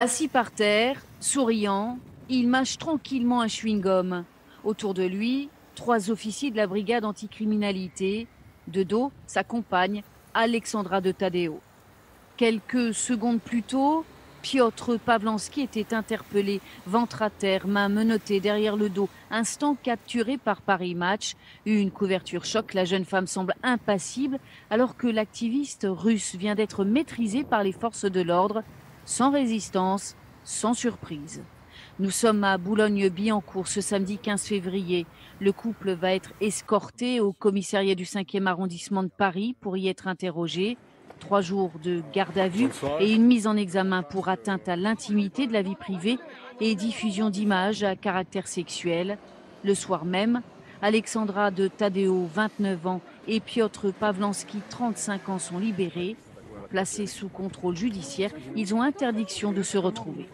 Assis par terre, souriant, il mâche tranquillement un chewing-gum. Autour de lui, trois officiers de la brigade anticriminalité. De dos, sa compagne, Alexandra de Tadeo. Quelques secondes plus tôt, Piotr Pavlansky était interpellé, ventre à terre, main menottée derrière le dos, instant capturé par Paris Match. Une couverture choc, la jeune femme semble impassible alors que l'activiste russe vient d'être maîtrisé par les forces de l'ordre sans résistance, sans surprise. Nous sommes à Boulogne-Billancourt ce samedi 15 février. Le couple va être escorté au commissariat du 5e arrondissement de Paris pour y être interrogé. Trois jours de garde à vue et une mise en examen pour atteinte à l'intimité de la vie privée et diffusion d'images à caractère sexuel. Le soir même, Alexandra de Tadeo, 29 ans, et Piotr Pavlansky, 35 ans, sont libérés. Placés sous contrôle judiciaire, ils ont interdiction de se retrouver.